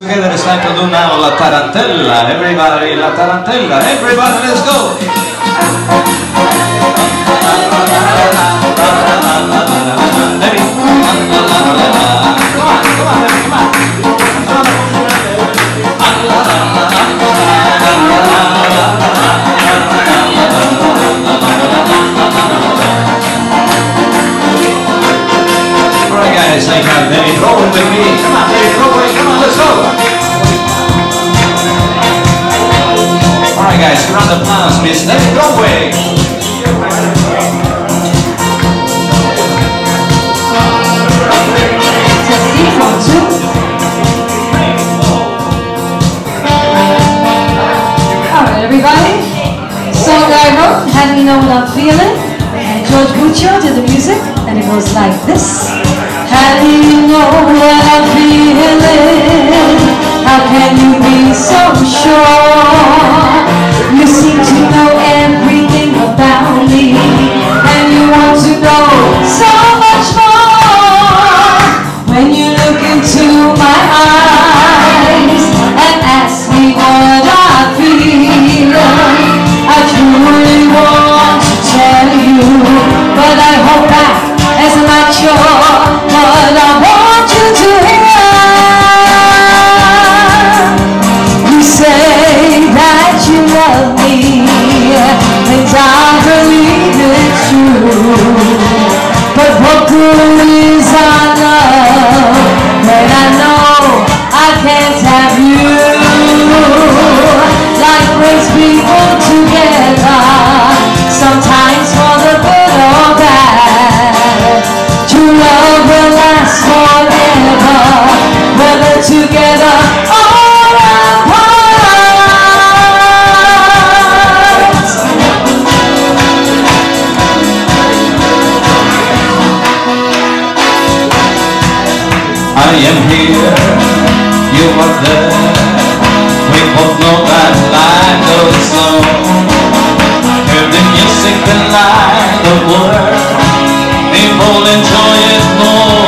Together it's time to do now La Tarantella, everybody La Tarantella, everybody let's go! Alright guys, I got Danny Rowan with me, come on Danny guys, round of applause, Miss Leslie Galway. Had Me Know Love Feeling and George Buccio did the music and it goes like this. Had you Know Love Feeling love me, and I believe it's true. I am here, you are there. We both know that life goes on. Hear the music, the light, the world, We both enjoy it more.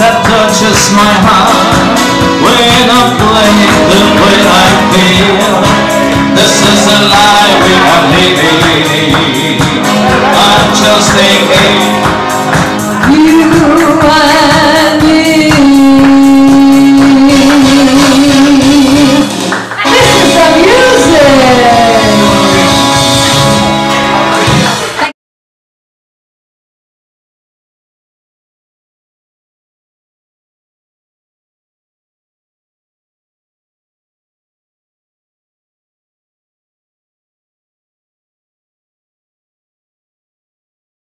that touches my heart. When I'm playing the way I feel This is a life